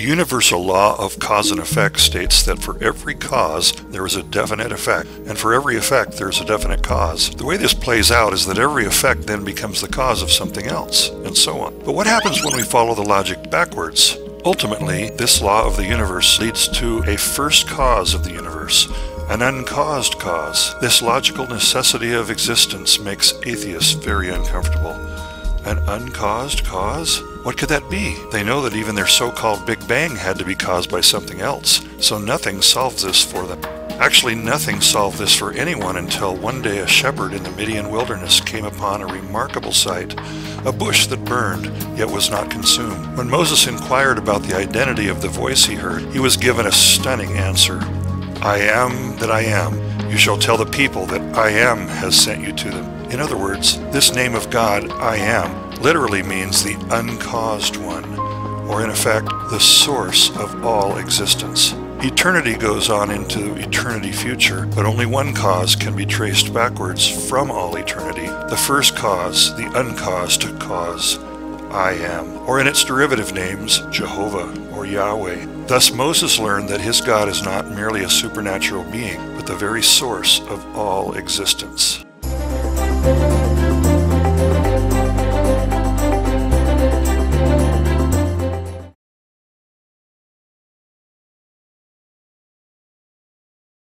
universal law of cause and effect states that for every cause there is a definite effect, and for every effect there is a definite cause. The way this plays out is that every effect then becomes the cause of something else, and so on. But what happens when we follow the logic backwards? Ultimately, this law of the universe leads to a first cause of the universe, an uncaused cause. This logical necessity of existence makes atheists very uncomfortable. An uncaused cause? What could that be? They know that even their so-called Big Bang had to be caused by something else, so nothing solves this for them. Actually, nothing solved this for anyone until one day a shepherd in the Midian wilderness came upon a remarkable sight, a bush that burned, yet was not consumed. When Moses inquired about the identity of the voice he heard, he was given a stunning answer. I am that I am. You shall tell the people that I am has sent you to them. In other words, this name of God, I am, literally means the uncaused one, or in effect, the source of all existence. Eternity goes on into eternity future, but only one cause can be traced backwards from all eternity. The first cause, the uncaused cause, I am, or in its derivative names, Jehovah or Yahweh. Thus Moses learned that his God is not merely a supernatural being, but the very source of all existence.